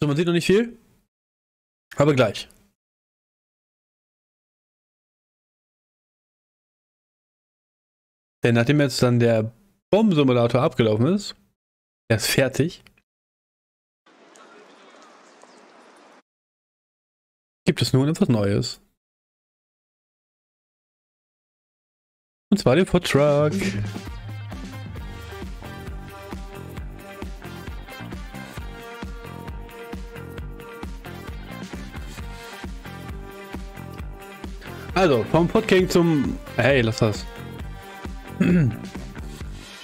So, man sieht noch nicht viel. Aber gleich. Denn nachdem jetzt dann der Bombensimulator abgelaufen ist, er ist fertig, gibt es nun etwas Neues. Und zwar den Food Truck. Also, vom Foot King zum... Hey, lass das.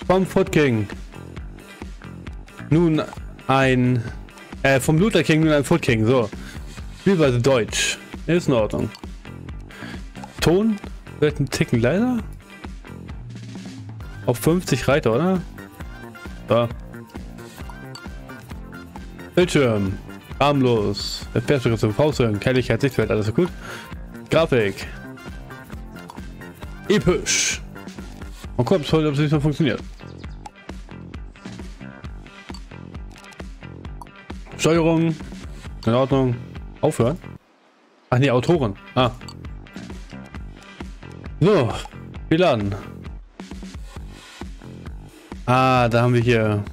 vom Foot King. Nun ein... Äh, vom Luther King nun ein Foot King, so. Spielweise Deutsch. Ist in Ordnung. Ton wird ein Ticken leiser. Auf 50 Reiter, oder? Da. Bildschirm. Armlos. FPS zum Fausthören. Kelligkeit, Sichtfeld, alles so gut. Grafik. Episch. Mal gucken, ob es nicht mehr funktioniert. Steuerung. In Ordnung. Aufhören. Ach nee, Autoren. Ah. So. Wir laden. Ah, da haben wir hier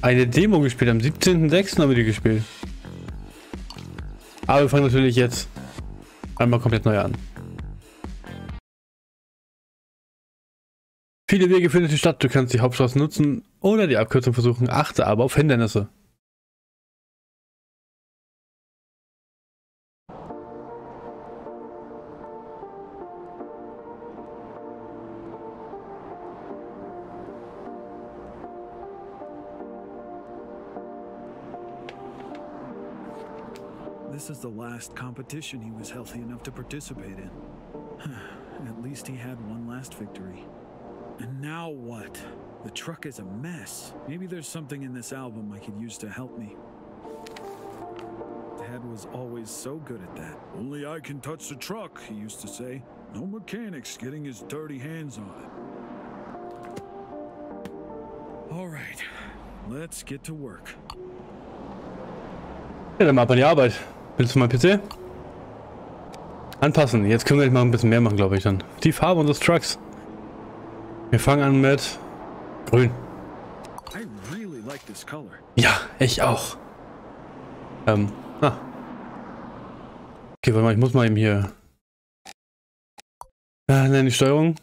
eine Demo gespielt. Am 17.06. haben wir die gespielt. Aber wir fangen natürlich jetzt einmal komplett neu an. Viele Wege führen durch die Stadt. Du kannst die Hauptstraße nutzen oder die Abkürzung versuchen. Achte aber auf Hindernisse. This is the last competition he was healthy enough to participate in. At least he had one last victory. And now what? The truck is a mess. Maybe there's something in this album I could use to help me. Dad was always so good at that. Only I can touch the truck, he used to say. No mechanics getting his dirty hands on it. All right, let's get to work. Ja, dann mal an die Arbeit. Willst du mal PC? Anpassen. Jetzt können wir mal ein bisschen mehr machen, glaube ich dann. Die Farbe unseres Trucks. Wir fangen an mit grün. Ja, ich auch. Ähm, ah. Okay, warte mal, ich muss mal eben hier. Äh, nein, die Steuerung.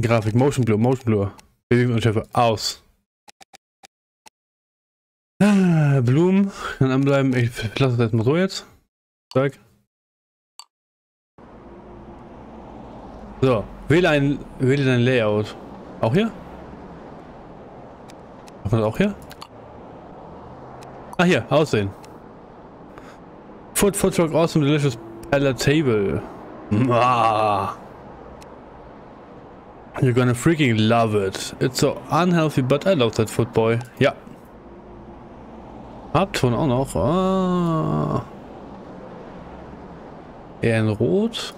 Grafik, Motion Blur, Motion Blur. Bewegungsunschärfe, aus. Ah, Blumen, kann anbleiben. Ich lasse das mal so jetzt. Zack. So, wähle ein, wähle dein Layout. Auch hier? Macht man auch hier? Ah, hier, aussehen. Food, food truck, awesome, delicious, palatable. Ah. You're gonna freaking love it. It's so unhealthy, but I love that food boy. Ja. Farbton auch noch. Ah. Eher in Rot.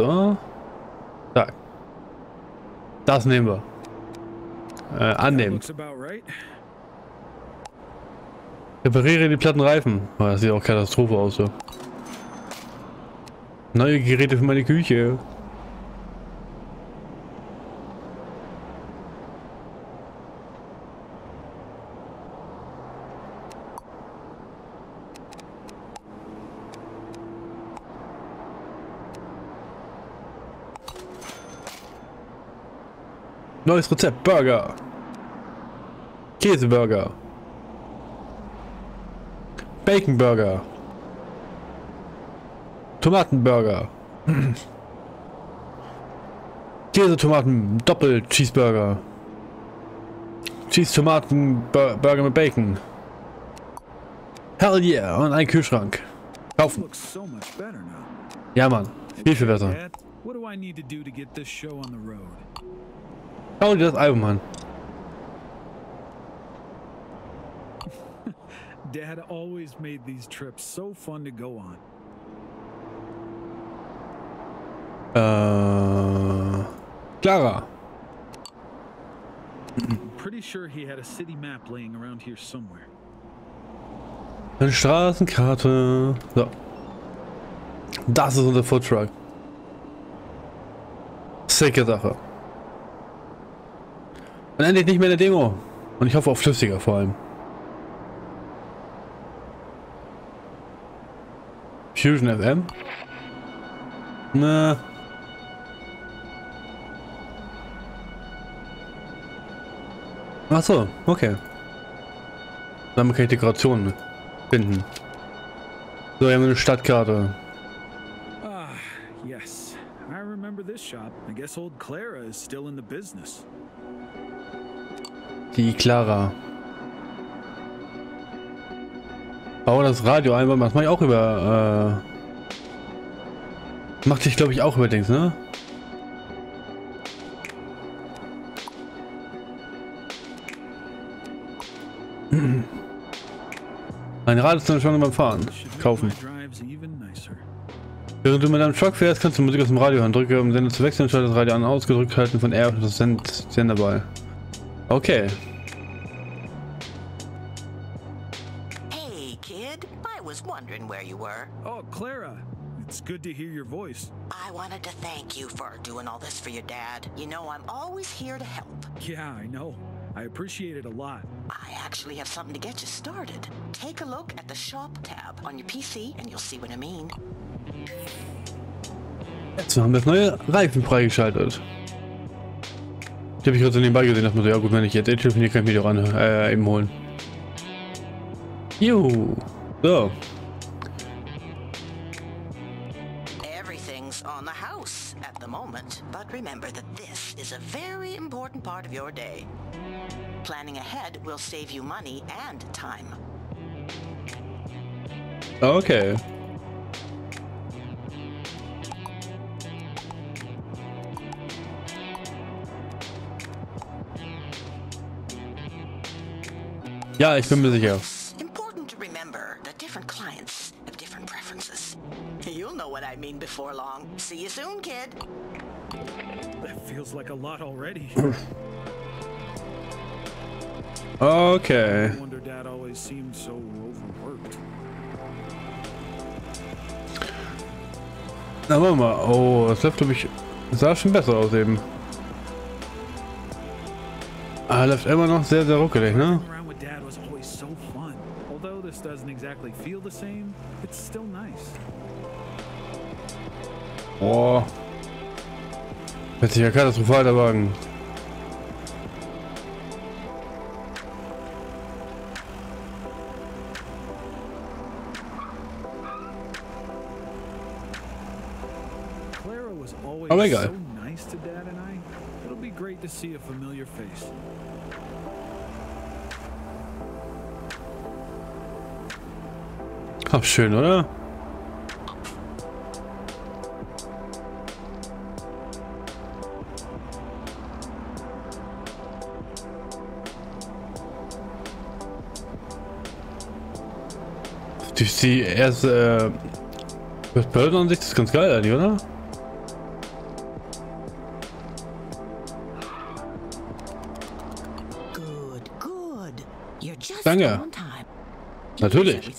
So. Zack. Das nehmen wir. Äh, annehmen. Repariere die platten Reifen. Oh, das sieht auch Katastrophe aus. So. Neue Geräte für meine Küche. Neues Rezept. Burger. Käseburger. Baconburger. Tomatenburger. Käse, Tomaten, Doppel Cheeseburger. Cheese, Tomaten, Bur Burger mit Bacon. Hell yeah, und ein Kühlschrank. Kaufen. Ja, Mann. Viel, viel besser. Schau dir das Album an. Dad always made these trips so fun to go on. Äh, Clara. Pretty sure he had a city map laying around here somewhere. Eine Straßenkarte. So. Das ist unser Foodtruck. Sicke Sache. Und endlich nicht mehr eine Demo. Und ich hoffe auf flüssiger vor allem. Fusion FM? Na. Ach so, okay. Damit kann ich Dekorationen finden. So, wir haben eine Stadtkarte. Ah, yes. I remember this shop. I guess old Clara is still in the business. Die Clara. Bau das Radio ein, das mache ich auch über. Äh, macht dich, glaube ich, auch über Dings, ne? Ein Rad ist dann schon beim Fahren. Kaufen. Während du mit deinem Truck fährst, kannst du Musik aus dem Radio hören. Drücke, um Sender zu wechseln, schalte das Radio an, ausgedrückt halten von R auf das Send Senderball. Okay. Hey, kid. I was wondering where you were. Oh, Clara. It's good to hear your voice. I wanted to thank you for doing all this for your dad. You know, I'm always here to help. Yeah, I know. I appreciate it a lot. I actually have something to get you started. Take a look at the shop tab on your PC and you'll see what I mean. Jetzt haben wir das neue Reifen freigeschaltet. Die habe ich gerade so nebenbei gesehen, dachte mir so, ja gut, wenn ich jetzt kann ich mich auch an, äh, eben holen. Juhu. So. Everything's on the house at the moment, but remember that this is a very important part of your day. Planning ahead will save you money and time. Okay. Ja, ich bin mir sicher. Important to remember that different clients have different preferences. You'll know what I mean before long. See you soon, kid. That feels like a lot already. Okay. I wonder Dad always seemed so overworked. Na, warte mal. Oh, das läuft, glaube ich, sah schon besser aus eben. Ah, läuft immer noch sehr, sehr ruckelig, ne? This doesn't exactly feel the same, it's still nice. Boah. Hört sich ja katastrophal der Wagen. Clara was always Oh my God. so nice to Dad and I. It'll be great to see a familiar face. Ach, schön, oder? Die, die erste, äh, das Börsenansicht ist ganz geil, eigentlich, oder? Danke. Natürlich.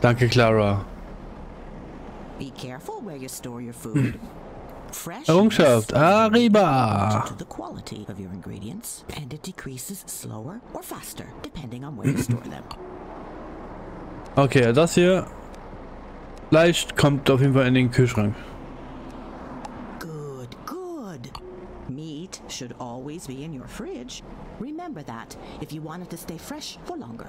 Danke, Clara. Be careful where you store your food. Fresh Errungenschaft, Arriba. to the quality of your ingredients, and it decreases slower or faster depending on where you store them. Okay, das hier leicht kommt auf jeden Fall in den Kühlschrank. Should always be in your fridge. Remember that if you want it to stay fresh for longer.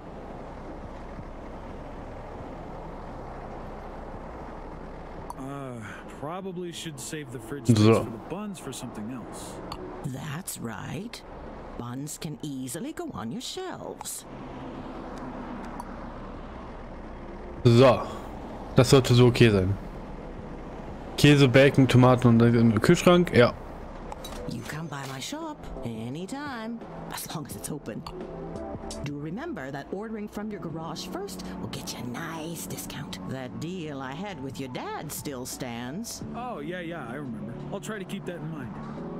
Uh, probably should save the fridge space So. for the buns for something else. That's right. Buns can easily go on your shelves. So, das sollte so okay sein. Käse, Bacon, Tomaten und im Kühlschrank, ja. You come by my shop anytime, as long as it's open. Do remember that ordering from your garage first will get you a nice discount. That deal I had with your dad still stands. Oh, yeah, yeah, I remember. I'll try to keep that in mind.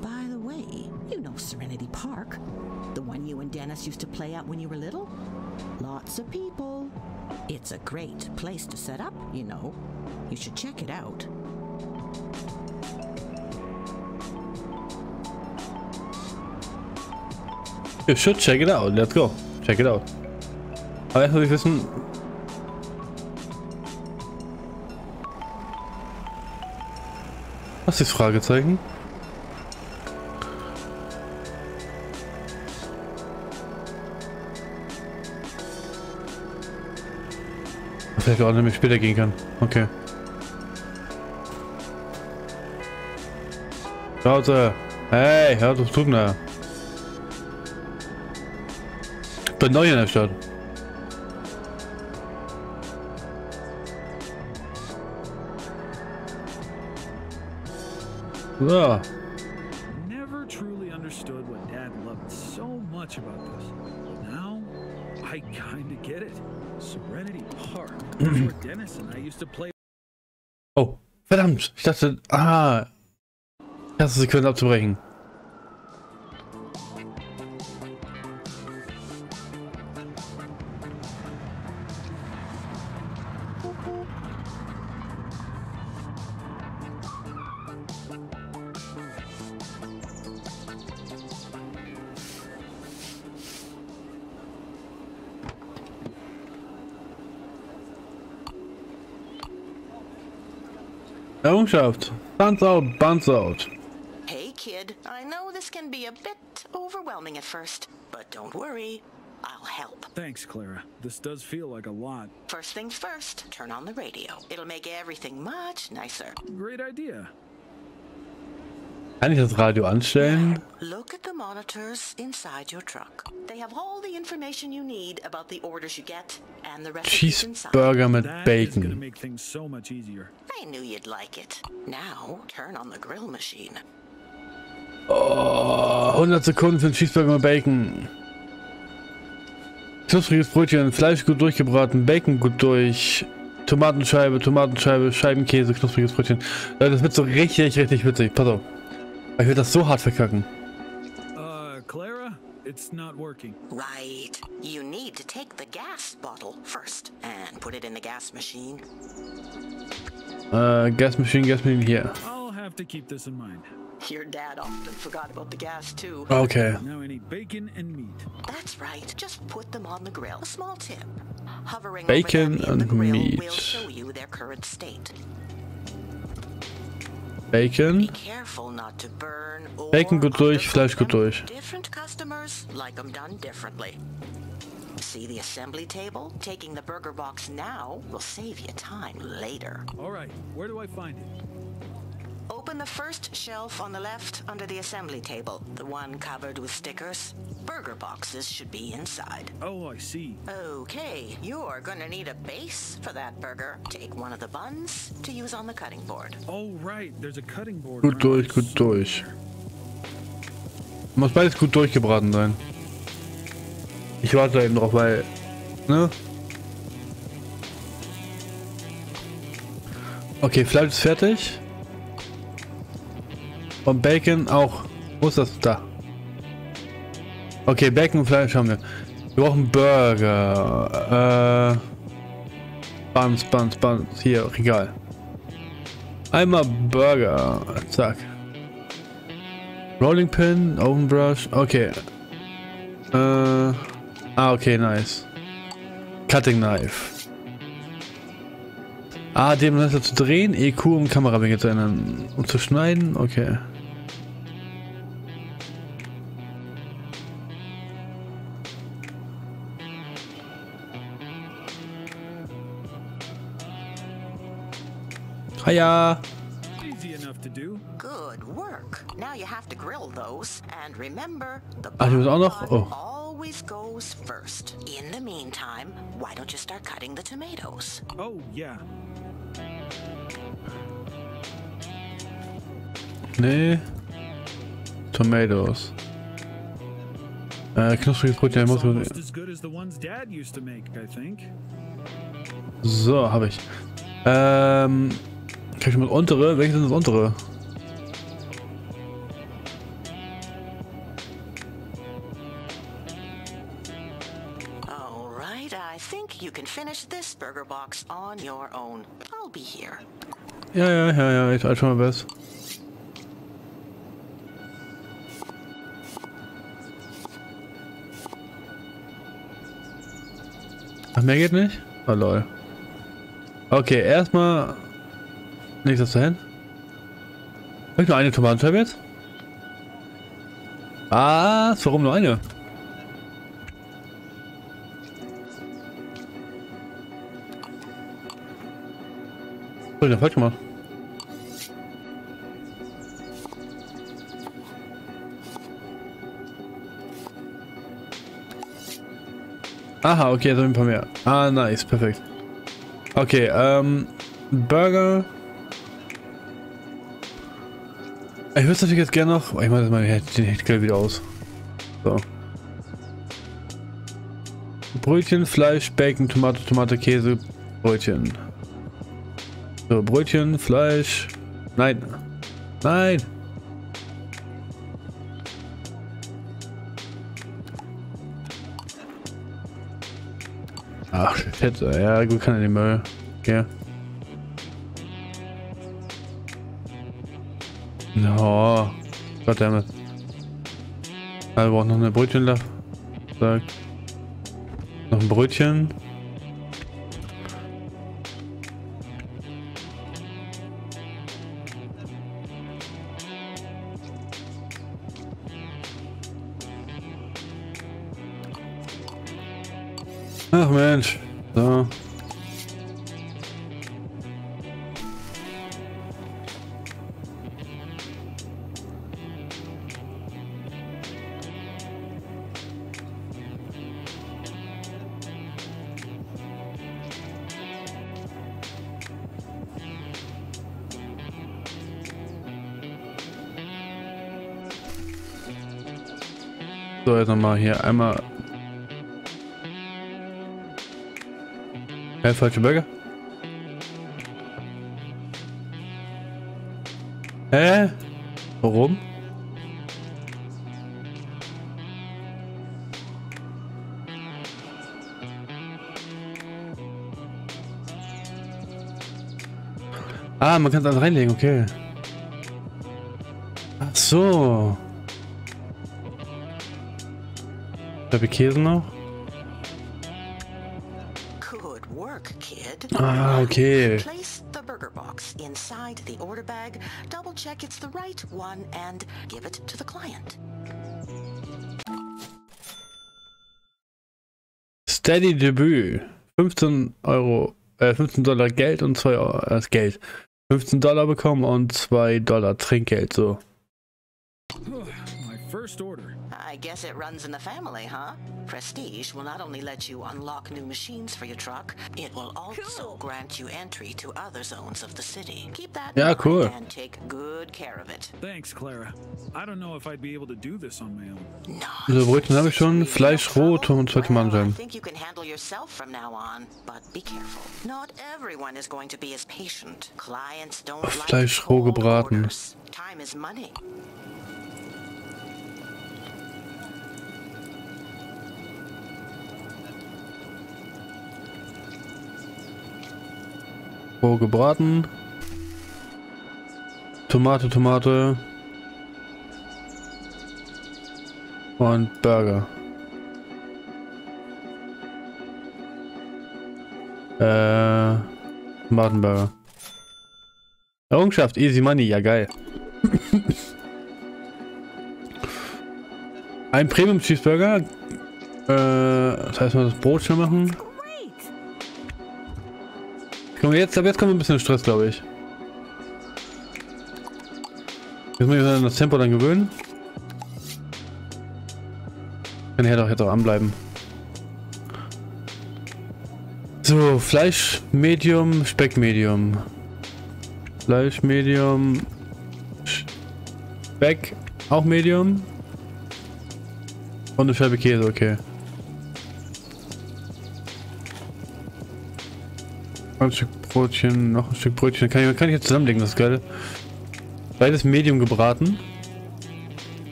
By the way, you know Serenity Park? The one you and Dennis used to play at when you were little? Lots of people. It's a great place to set up, you know. You should check it out. You should check it out. Let's go. Check it out. Aber erst muss ich wissen... Was ist Fragezeichen? Vielleicht auch nämlich später gehen kann. Okay. Schnauze! Hey, hör auf tun da. Bin neu in der Stadt. So. Never truly understood what Dad loved so much about this. Now, I kinda get it. Serenity Park. Where Dennis and I used to play. Oh, verdammt. Ich dachte, ah. Sie können abzubrechen. Errungenschaft. Buns out, buns out. Hey, kid, I know this can be a bit overwhelming at first, but don't worry. I'll help. Thanks, Clara. This does feel like a lot. First things first, turn on the radio. It'll make everything much nicer. Great idea. Kann ich das Radio anstellen? Look at the monitors inside your truck. They have all the information you need about the orders you get and the recipes inside. Cheeseburger mit That is Bacon. make things so much easier. I knew you'd like it. Now, turn on the grill machine. Oh, 100 Sekunden für einen Cheeseburger mit Bacon. Knuspriges Brötchen, Fleisch gut durchgebraten, Bacon gut durch. Tomatenscheibe, Tomatenscheibe, Scheibenkäse, knuspriges Brötchen. Leute, das wird so richtig, richtig witzig. Pass auf. Ich will das so hart verkacken. Uh, Clara? It's not working. Right. You need to take the gas bottle first and put it in the gas machine. Äh, gas machine, hier. I'll have to keep this in mind. Your dad often forgot about the gas, too. Okay. Now I need bacon and meat. That's right. Just put them on the grill. A small tip. Hovering Bacon over them in the grill meat. will show you their current state. Bacon. Careful not to burn or Bacon gut durch, Fleisch gut durch. Different customers like them done differently. See the assembly table? Taking the burger box now will save you time later. All right, where do I find it? Open the first shelf on the left under the assembly table, the one covered with stickers. Burger boxes should be inside. Oh, I see. Okay, you're gonna need a base for that burger. Take one of the buns to use on the cutting board. Oh, right. There's a cutting board. Gut durch, gut durch. Muss beides gut durchgebraten sein. Ich warte eben drauf, weil. Ne? Okay, Fleisch ist fertig. Und Bacon auch. Wo ist das? Da. Okay, Bacon und Fleisch haben wir. Wir brauchen Burger. Äh. Buns, Buns, Buns. Hier, Regal. Einmal Burger. Zack. Rolling Pin, Oven Brush. Okay. Äh. Ah, okay, nice. Cutting Knife. Ah, dem Messer zu drehen, EQ um Kamerawinkel zu ändern. Um zu schneiden, okay. The Ah, die muss auch bottom noch- bun oh. always goes first. In the meantime, why don't you start cutting the tomatoes? Oh, yeah. Nee. tomatoes. Äh, knuspriges Brötchen, It's muss almost as good as the ones Dad used to make, I think. So, habe ich. Ähm, kann ich mal das untere? Welches sind das untere? All right, I think you can finish this burger box on your own. I'll be here. Ja, ja, ja, ja, ich weiß schon mal was. Ach, mehr geht nicht? Oh lol. Okay, erstmal. Nichts das dahin. Hab ich nur eine Tomatenscheibe jetzt? Was? Warum nur eine? Was hab ich denn falsch gemacht? Aha, okay, jetzt habe ich ein paar mehr. Ah, nice, perfekt. Okay, ähm, Burger. Ich würde natürlich jetzt gerne noch. Ich mache das mal den Hechtgeld wieder aus. So. Brötchen, Fleisch, Bacon, Tomate, Tomate, Käse, Brötchen. So, Brötchen, Fleisch. Nein. Nein. Ach, shit. Ja, gut, kann er den Müll. Hier. No. Goddammit. Also, wir brauchen noch eine Brötchen. Sag. Noch ein Brötchen. Ach Mensch. Nochmal hier einmal Hä, falsche Burger? Hä? Warum? Ah, man kann es alles reinlegen, okay. Ach so. Give it to the client. Steady Debüt. 15 Euro, äh, 15 Dollar Geld und 2 Euro, äh, Geld. 15 Dollar bekommen und 2 Dollar Trinkgeld, so. My first order. I guess it runs in the family, huh? Prestige will not only let you unlock new machines for your truck, it will also grant you entry to other zones of the city. Keep that in Ja, mind cool. and take good care of it. Thanks, Clara. I don't know if I'd be able to do this on my own. No. So, Brötchen habe ich schon, Fleisch, roh, Tom und zwei Well, I think you can handle yourself from now on, but be careful. Not everyone is going to be as patient. Clients don't like Fleisch roh gebraten. Time is money. Roh gebraten. Tomate, Tomate. Und Burger. Äh, Tomatenburger. Errungenschaft, easy money, ja geil. Ein Premium Cheeseburger. Äh, das heißt, wir das Brot schon machen. Jetzt, ab jetzt kommt ein bisschen Stress, glaube ich. Jetzt muss ich an das Tempo dann gewöhnen. Kann ja doch jetzt auch anbleiben. So, Fleisch Medium, Speck Medium. Fleisch Medium. Back, auch Medium. Und eine Scheibe Käse, okay. Ein Stück Brötchen, noch ein Stück Brötchen. Kann ich, kann ich jetzt zusammenlegen, das ist geil. Beides Medium gebraten.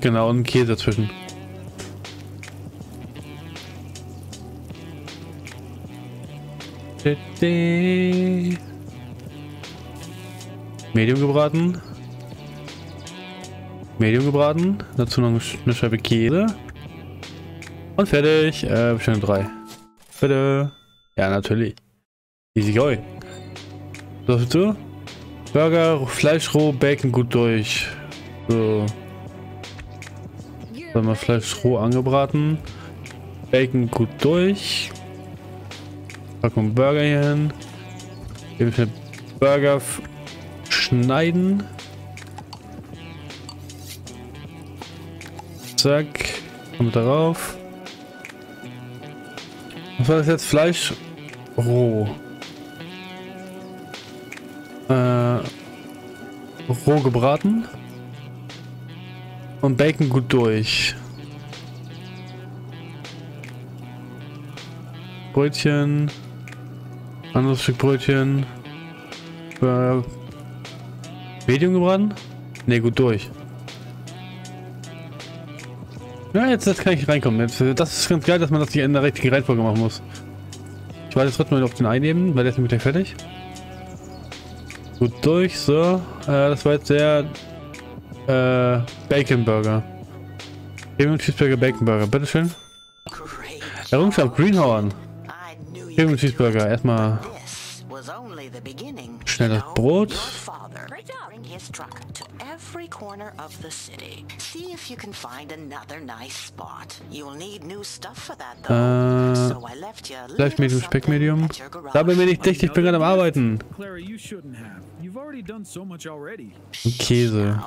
Genau, und Käse dazwischen. Medium gebraten. Medium gebraten. Dazu noch eine Scheibe Käse. Und fertig. Äh, Bestellung 3. Bitte. Ja, natürlich. Easy going. So, du? Burger, Fleisch roh, Bacon gut durch. So. Dann mal Fleisch roh angebraten. Bacon gut durch. Packung Burger hier hin. Will Burger schneiden. Zack. Kommt darauf. Was war das jetzt? Fleisch roh. Äh, roh gebraten. Und Bacon gut durch. Brötchen. Anderes Stück Brötchen. Äh, Medium gebraten? Ne, gut durch. Ja, jetzt, jetzt kann ich reinkommen. Jetzt, das ist ganz geil, dass man das hier in der richtigen Reihenfolge machen muss. Ich warte jetzt mal auf den einnehmen, weil der ist nämlich fertig. Gut durch, so. Äh, das war jetzt der äh, Bacon Burger. Premium Cheeseburger Bacon Burger, bitteschön. Errungenschaft Greenhorn. Premium Cheeseburger, erstmal schnelles Brot. his truck to every corner of the city. See if you can find another nice spot. You'll need new stuff for that though. Äh, so I left you Vielleicht Medium, Speck Medium. Dabei bin ich dicht, ich bin gerade am Arbeiten. Already. Käse.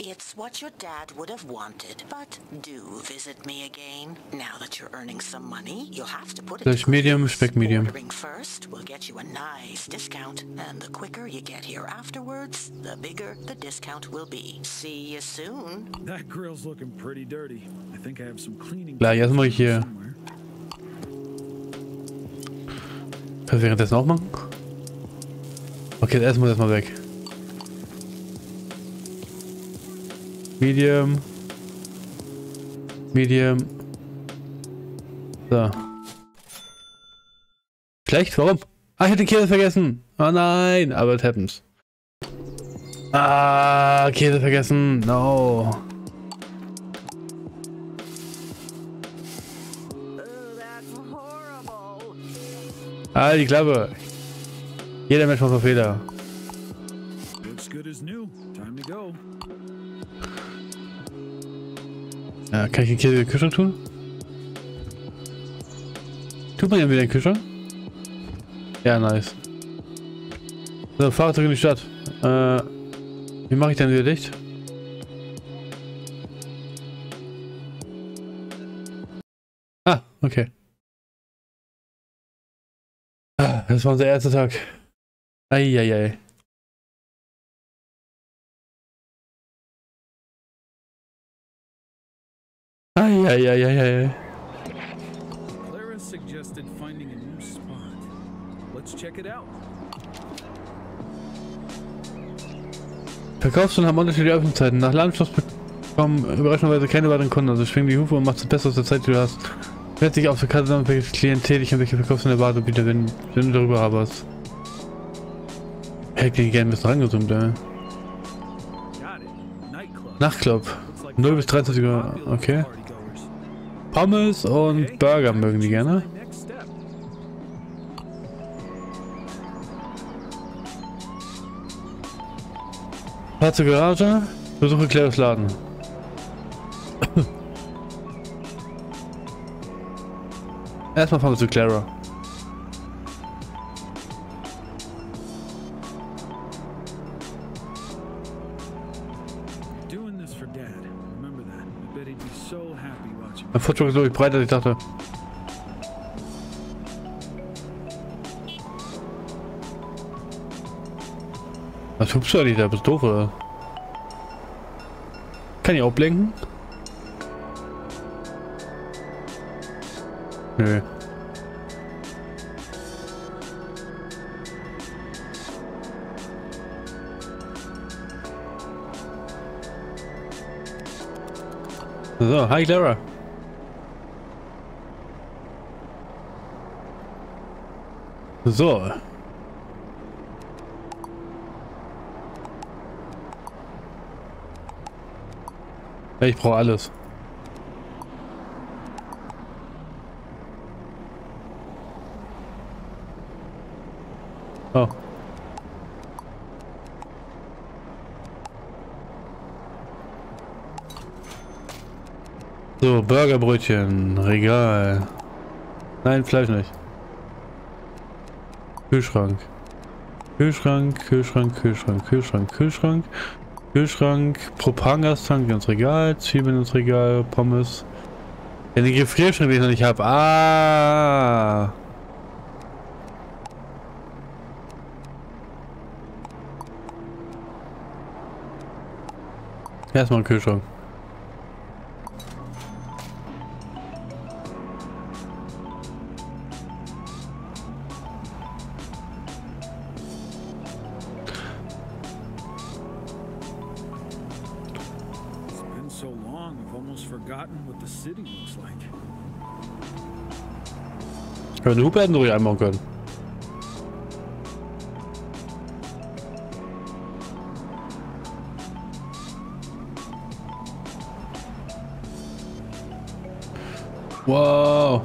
It's what your dad would have wanted, but do visit me again. Now that you're earning some money, you'll have to put it Vielleicht Medium, Speck Medium. Ordering first will get you a nice discount, and the quicker you get here afterwards, the bigger the discount will be. See you soon. That grill's looking pretty dirty. I think I have some cleaning. Klar, jetzt mal hier. Kann ich währenddessen auch machen? Okay, das Essen muss erstmal weg. Medium. Medium. So. Schlecht? Warum? Ah, ich hätte Käse vergessen. Oh nein, aber it happens. Ah, Käse vergessen. No. Ah, die Klappe. Jeder Mensch macht Fehler. Ja, kann ich den Käse in den Kühlschrank tun? Tut man ja wieder in den Kühlschrank? Ja, nice. So, Fahrrad zurück in die Stadt. Äh, wie mache ich denn wieder dicht? Ah, okay. Ah, das war unser erster Tag. Eieiei. Eieiei. Clara suggested finding a new spot. Let's check it out. Verkaufsstunden haben unterschiedliche Öffnungszeiten. Nach Ladenschluss bekommen überraschenderweise keine weiteren Kunden. Also schwing die Hufe und mach das Beste aus der Zeit, die du hast. Werd dich auf der Karte zusammen, welches Klientel dich und welche Verkaufsstunden erwartet wieder, wenn, wenn du darüber haberst. Hätte ich gerne ein bisschen rangezoomt, ey. Nachtclub. 0 bis 23 Uhr. Okay. Pommes und Burger mögen die gerne. Fahr zur Garage, besuche Claires Laden. Erstmal fahren wir zu Clara. Mein Football ist, ich, breiter, als ich dachte. Was hupst du eigentlich da? Bist du doof, oder? Kann ich auch blinken? Nö. So, hi Clara. So. Ich brauche alles. Oh. So, Burgerbrötchen, Regal. Nein, Fleisch nicht. Kühlschrank. Kühlschrank, Kühlschrank, Kühlschrank, Kühlschrank, Kühlschrank. Kühlschrank, Propangastank ins Regal, Zwiebeln ins Regal, Pommes. Den Gefrierschrank, den ich noch nicht habe. Ah. Erstmal ein Kühlschrank. Ja, eine Hupe hätten ruhig einbauen können. Wow.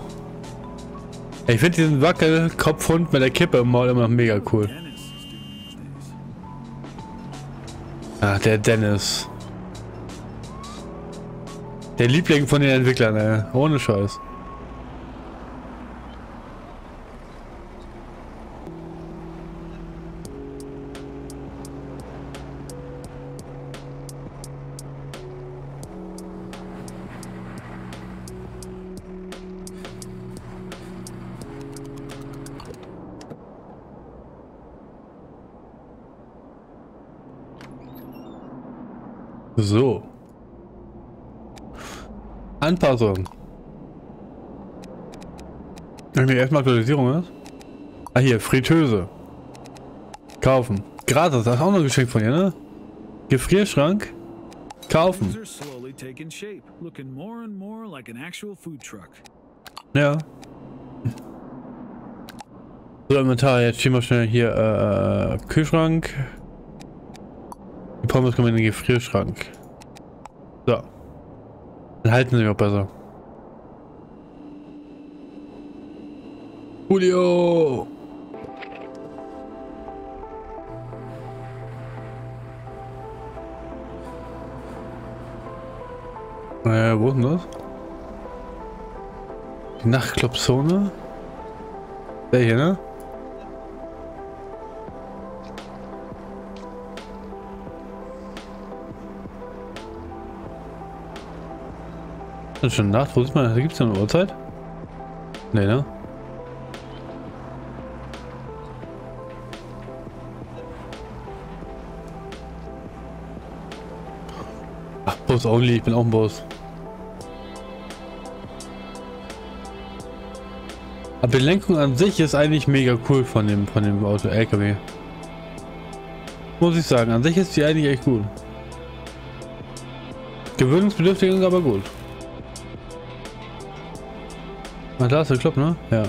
Ich finde diesen Wackelkopfhund mit der Kippe im Maul immer mega cool. Ach, der Dennis. Der Liebling von den Entwicklern, ey. Ohne Scheiß. Die erstmal Aktualisierung ist. Ah hier, Fritteuse. Kaufen. Gratis, das ist auch noch ein Geschenk von ihr, ne? Gefrierschrank. Kaufen. Ja. So, Inventar, jetzt schieben wir schnell hier äh, Kühlschrank. Die Pommes kommen in den Gefrierschrank. So. Dann halten sie auch besser. Julio! Äh, wo ist denn das? Die Nachtclubzone? Der hier, ne? Ist schon Nacht? Wo ist man? Gibt es eine Uhrzeit? Nee, ne? Bus only. Ich bin auch ein Bus. Aber die Lenkung an sich ist eigentlich mega cool von dem, von dem Auto LKW. Muss ich sagen, an sich ist die eigentlich echt gut. Gewöhnungsbedürftig ist aber gut. Ah, da ist der Club, ne? Ja.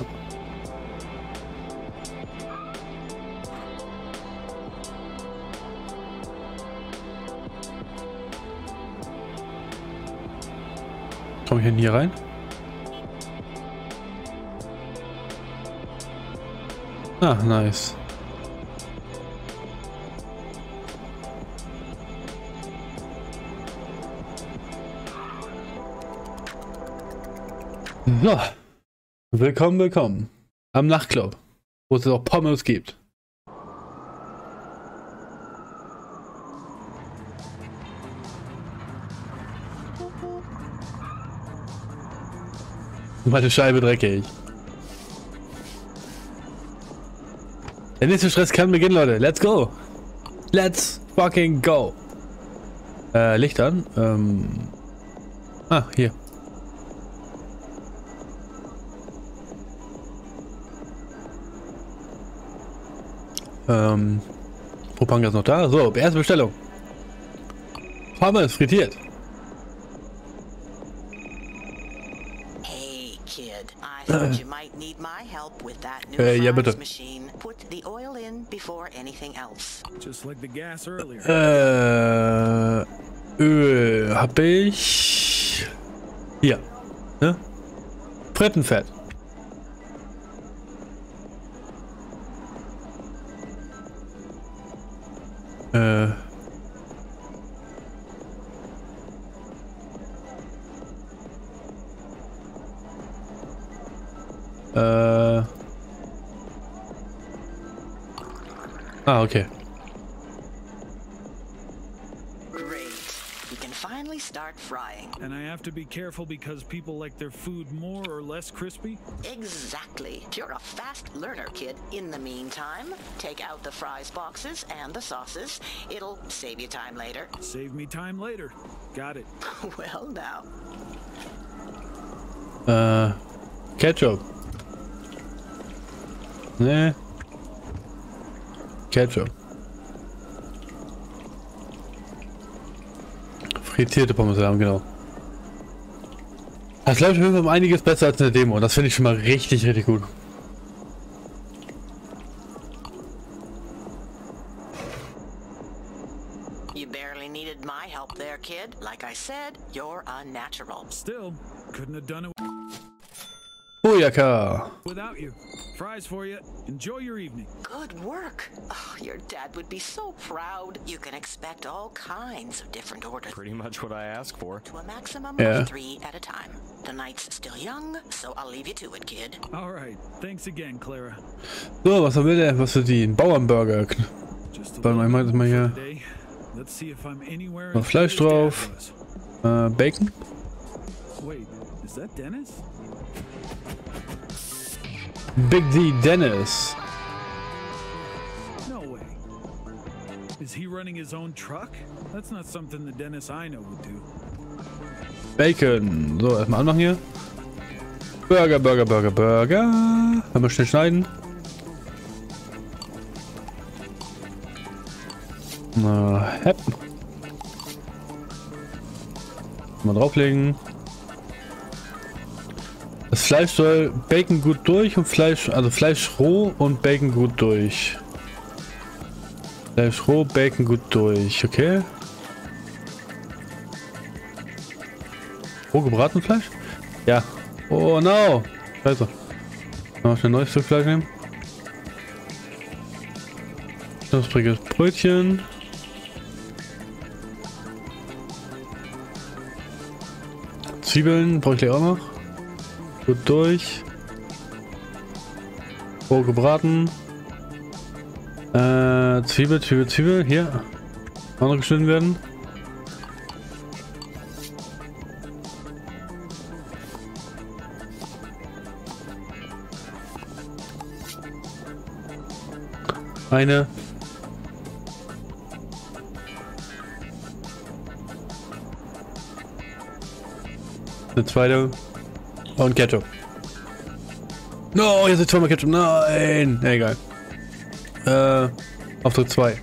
Denn hier rein? Ah, nice. So. Willkommen, willkommen. Am Nachtclub, wo es auch Pommes gibt. Meine Scheibe dreckig. Der nächste Stress kann beginnen, Leute. Let's go. Let's fucking go. Äh, Licht an. Ähm. Ah, hier. Ähm. Propanga ist noch da. So, erste Bestellung. Ist frittiert. Kid. I thought you might need my help with that new Äh, ja, bitte. machine. Put the oil in before anything else. Just like the gas earlier. Uh, øh, äh, Öl habe ich hier. Ne? Frittenfett. Äh. Øh. Äh. Ah, okay. Great. You can finally start frying. And I have to be careful because people like their food more or less crispy? Exactly. You're a fast learner, kid. In the meantime, take out the fries boxes and the sauces. It'll save you time later. Save me time later. Got it. well, now. Uh, Ketchup. Nee. Ketchup. Frittierte Pommes haben, genau. Das läuft um einiges besser als in der Demo. Das finde ich schon mal richtig, richtig gut. You barely needed my help there, kid. Like I said, you're a natural. Still, couldn't have done it Booyaka! without you. Fries for you. Enjoy your evening. Good work. Oh, your dad would be so proud. You can expect all kinds of different orders Pretty much what I asked for. to a maximum Yeah. of three at a time. The night's still young, so I'll leave you to it, kid. All right. Thanks again, Clara. So, was will der? Was für die? Ein Bauernburger. Just a Warte mal, ich mach das mal hier. Let's see if I'm anywhere Noch as Fleisch good as Dad drauf. Äh, Bacon? Wait, is that Dennis? Big D Dennis. No way. Is he running his own truck? That's not something the Dennis I know would do. Bacon. So, erstmal anmachen hier. Burger, Burger, Burger, Burger. Können wir schnell schneiden. Na, hepp. Mal drauflegen. Fleisch soll Bacon gut durch und Fleisch, also Fleisch roh und Bacon gut durch. Fleisch roh, Bacon gut durch, okay? Roh gebraten Fleisch? Ja. Oh no! Scheiße. Mal schnell ein neues Stück Fleisch nehmen. Knuspriges Brötchen. Zwiebeln brauche ich auch noch. Gut durch. Roh gebraten. Äh, Zwiebel, Zwiebel, Zwiebel. Hier. Auch noch geschnitten werden. Eine. Eine zweite. Und Ketchup. No, jetzt ist zweimal Ketchup. Nein. Egal. Äh, Auftritt 2.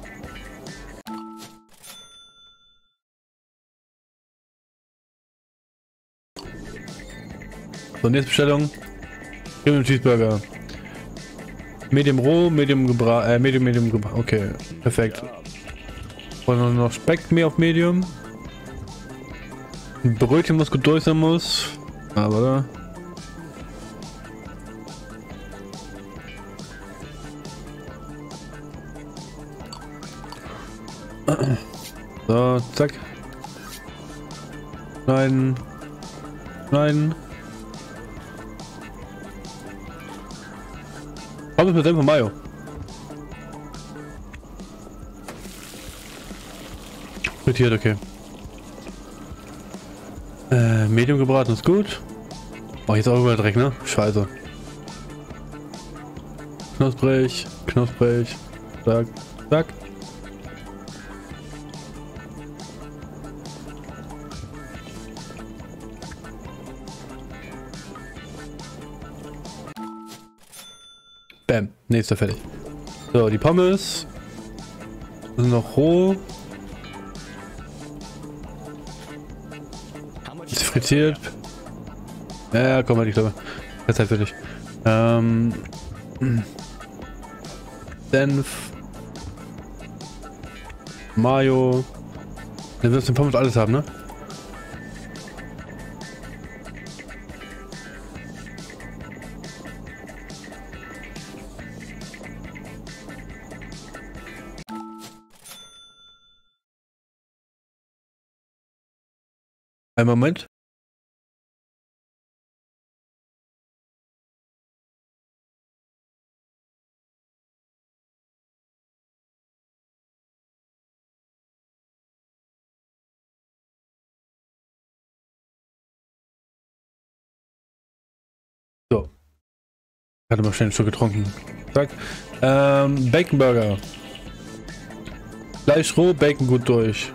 So, nächste Bestellung. Premium Cheeseburger. Medium roh, Medium gebra äh, Medium, Medium gebra Okay, perfekt. Und dann noch Speck mehr auf Medium. Ein Brötchen, was gut durch sein muss. Aber So, zack. Schneiden. Schneiden. Pommes mit und Mayo. Frittiert, okay. Äh, Medium gebraten ist gut. Oh, jetzt auch überall Dreck, ne? Scheiße. Knusprig, knusprig. Zack, Bam. Nächster fertig. So, die Pommes sind noch roh. Ist frittiert. Ja, komm mal, ich glaube. Jetzt halt fertig. Ähm. Senf. Mayo. Dann wirst du den Pommes alles haben, ne? Ein Moment. So. Hatte mal schnell schon getrunken. Zack. Ähm, Bacon Burger. Fleisch roh, Bacon gut durch.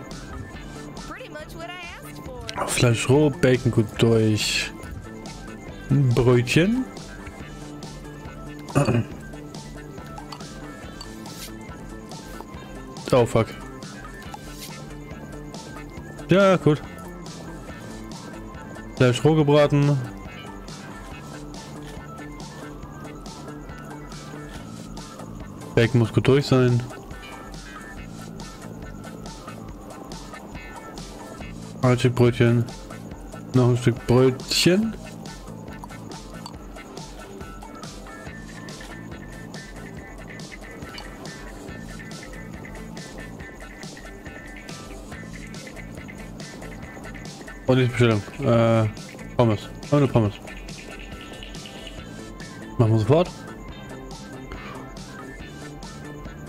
Fleisch roh, Bacon gut durch. Ein Brötchen. Oh fuck. Ja, gut. Fleisch roh gebraten. Bacon muss gut durch sein. Ein Stück Brötchen. Noch ein Stück Brötchen. Und die Bestellung. Äh, Pommes. Eine Pommes. Machen wir sofort.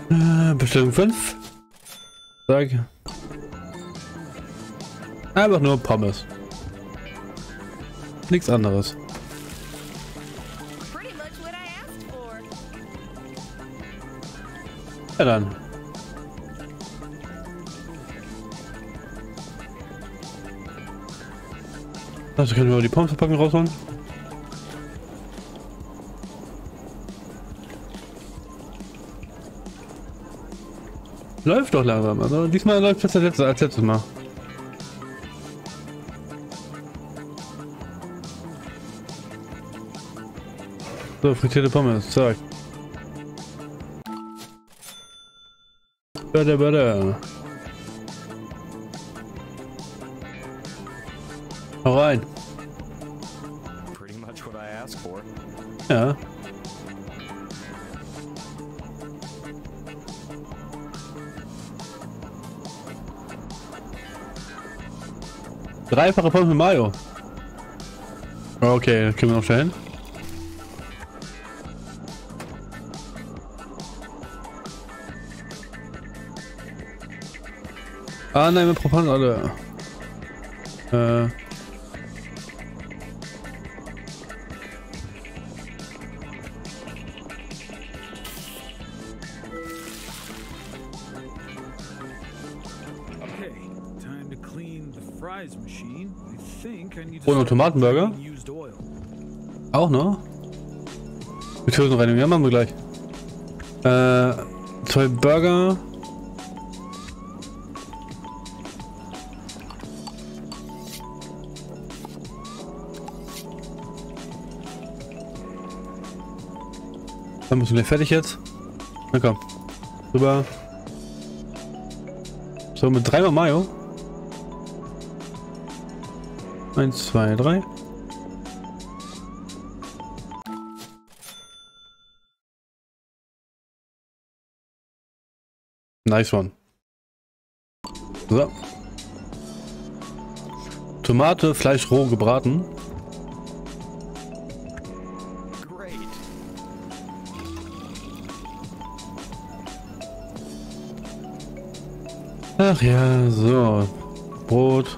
Äh, Bestellung 5. Sag. Einfach nur Pommes. Nichts anderes. Ja dann. Also können wir mal die Pommesverpackung rausholen. Läuft doch langsam. Also diesmal läuft es als letztes Mal. So, frittierte Pommes, zack. Bada, bada. Hau rein. Pretty much what I asked for. Ja. Dreifache Pommes mit Mayo. Okay, können wir noch schnell hin. Think I need Oh, to noch start Tomatenburger? Auch noch? Wir töten rein, ja, machen wir gleich. Äh, zwei Burger. Dann müssen wir fertig jetzt. Na komm. Rüber. So, mit dreimal Mayo. Eins, zwei, drei. Nice one. So. Tomate, Fleisch roh gebraten. Ach ja, so. Brot.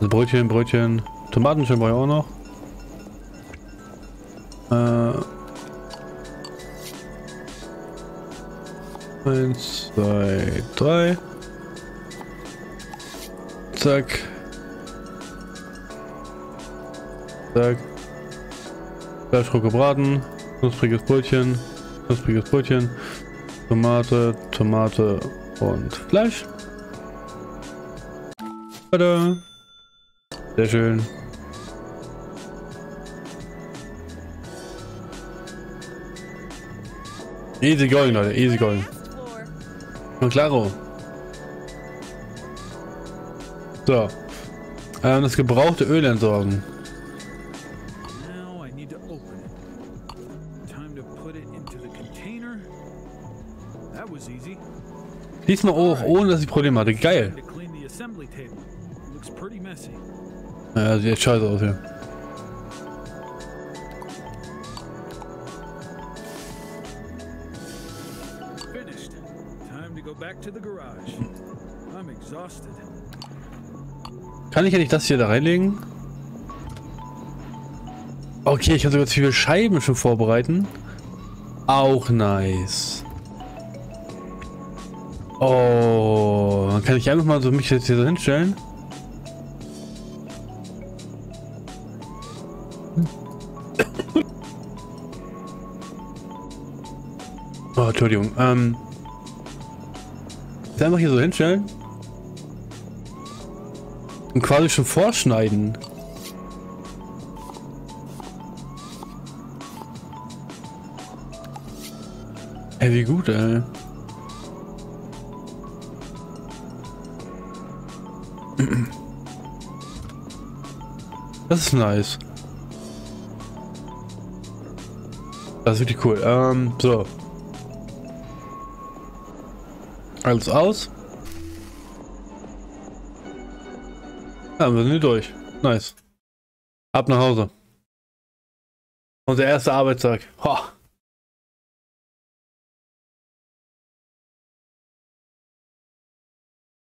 Brötchen, Brötchen. Tomatenschirm brauche ich auch noch. Äh. Eins, zwei, drei. Zack. Zack. Fleischroh gebraten. Knuspriges Brötchen. Knuspriges Brötchen. Tomate, Tomate und Fleisch. Tada. Sehr schön. Easy going, Leute. Easy going. Und klaro. So. Ähm, das gebrauchte Öl entsorgen. Diesmal auch, ohne dass ich Probleme hatte. Geil. Time to clean the assembly table. Looks pretty messy. Ja, sieht echt scheiße aus hier. Kann ich ja nicht das hier da reinlegen? Okay, ich kann sogar viele Scheiben schon vorbereiten. Auch nice. Oh, kann ich einfach mal so mich jetzt hier so hinstellen. Oh, Entschuldigung. Ähm, einfach hier so hinstellen. Und quasi schon vorschneiden. Ey, wie gut, ey. Das ist nice. Das ist wirklich cool. Ähm, so. Alles aus. Ja, wir sind durch. Nice. Ab nach Hause. Unser erster Arbeitstag. Ho.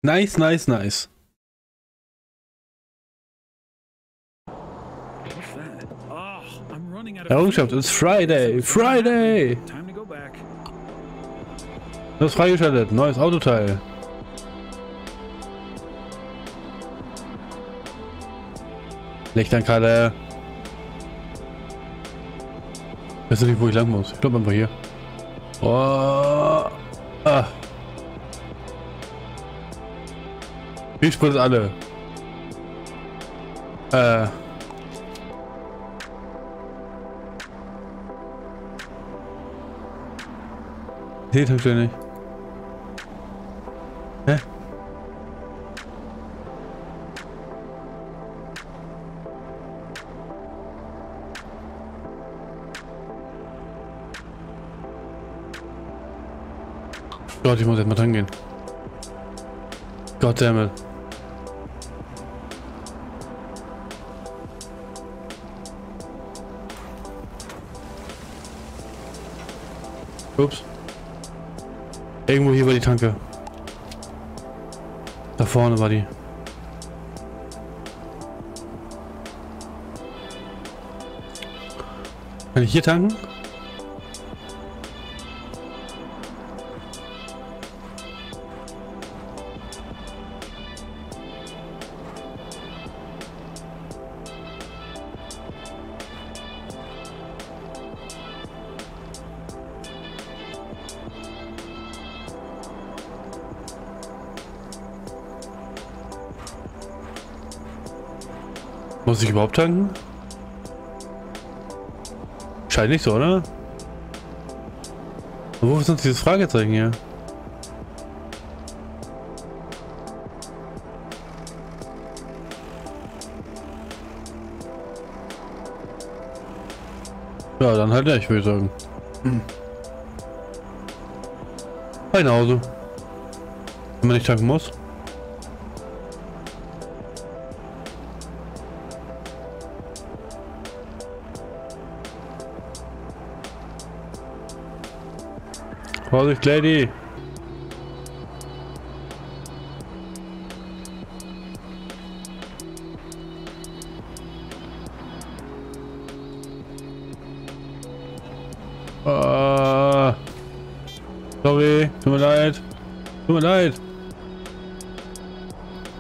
Nice, nice, nice. What's that? Oh, Errungenschaft, it's Friday. Friday. Back. Das ist freigeschaltet. Neues Autoteil. Lichterkarte. Ich weiß nicht, wo ich lang muss. Ich glaube einfach hier. Oh. Ah. Wie spritzt alle? Äh. Nee, Tankstelle nicht. Hä? Gott, ich muss jetzt mal dran gehen. Goddammit. Ups. Irgendwo hier war die Tanke. Da vorne war die. Kann ich hier tanken? Muss ich überhaupt tanken? Scheint nicht so, oder? Und wo ist uns dieses Fragezeichen hier? Ja, dann halt würde ich sagen. Hm. Nach Hause. Wenn man nicht tanken muss. Vorsicht, Lady! Ah. Sorry, tut mir leid. Tut mir leid.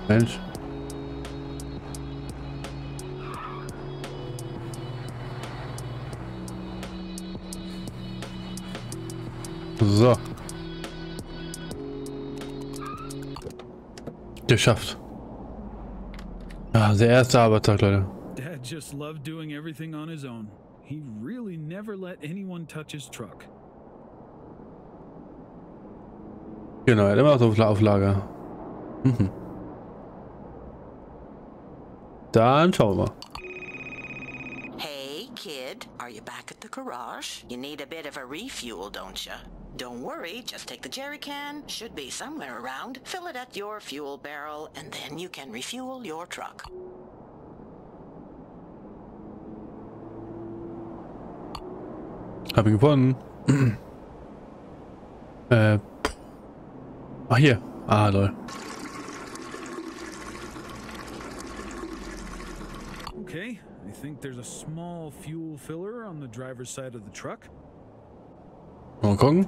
Mensch. So. Geschafft. Ja, der erste Arbeitstag, Leute. Dad just loved doing everything on his own. He really never let anyone touch his truck. Genau, er hat immer auf Lager. Mhm. Dann schauen wir mal. Hey, kid, are you back at the garage? You need a bit of a refuel, don't you? Don't worry, just take the jerry can, should be somewhere around, fill it at your fuel barrel, and then you can refuel your truck. Hab ihn gefunden. äh. Ach, hier. Ah, lol. Okay, I think there's a small fuel filler on the driver's side of the truck. Mal gucken.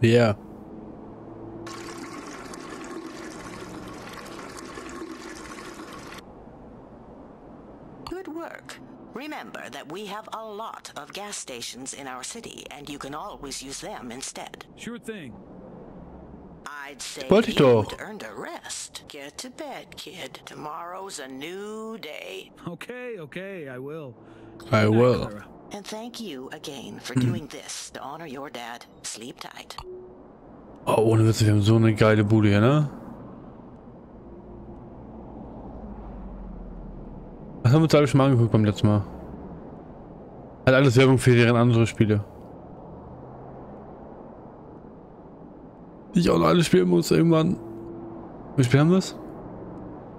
Ja. Good work. Remember that we have a lot of gas stations in our city, and you can always use them instead. Sure thing. I'd say Wollte ich doch. you'd earned a rest. Get to bed, kid. Tomorrow's a new day. Okay, okay, I will. I night, will. And thank you again for doing this to honor your dad. Sleep tight. Oh, ohne Witz, wir haben so eine geile Bude hier, ne? Das haben wir uns alle schon mal angeguckt beim letzten Mal. Hat alles Werbung für deren andere Spiele. Die ich auch noch alle spielen muss irgendwann. Wie spät haben wir es?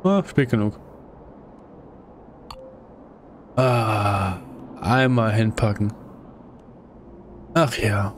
Ah, spät genug. Ah, einmal hinpacken. Ach ja.